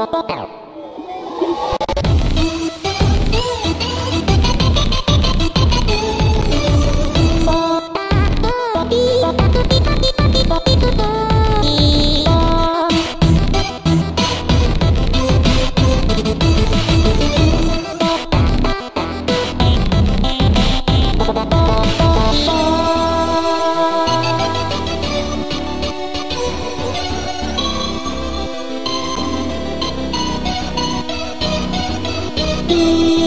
Bye. Música